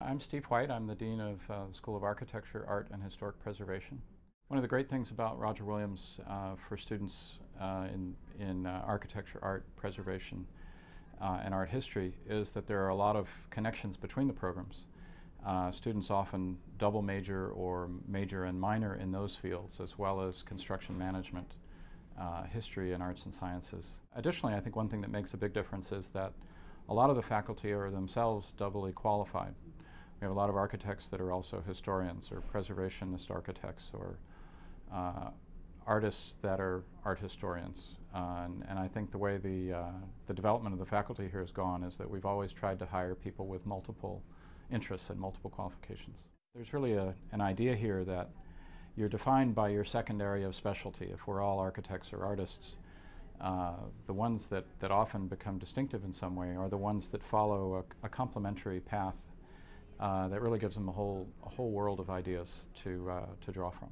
I'm Steve White. I'm the Dean of uh, the School of Architecture, Art, and Historic Preservation. One of the great things about Roger Williams uh, for students uh, in, in uh, architecture, art, preservation, uh, and art history is that there are a lot of connections between the programs. Uh, students often double major or major and minor in those fields, as well as construction management, history, and arts and sciences. Additionally, I think one thing that makes a big difference is that a lot of the faculty are themselves doubly qualified. We have a lot of architects that are also historians or preservationist architects or uh, artists that are art historians. Uh, and, and, I think the way the, uh, the development of the faculty here has gone is that we've always tried to hire people with multiple interests and multiple qualifications. There's really a, an idea here that you're defined by your second area of specialty. If we're all architects or artists, uh, the ones that, that often become distinctive in some way are the ones that follow a, a complementary path that really gives them a whole, a whole world of ideas to, uh, to draw from.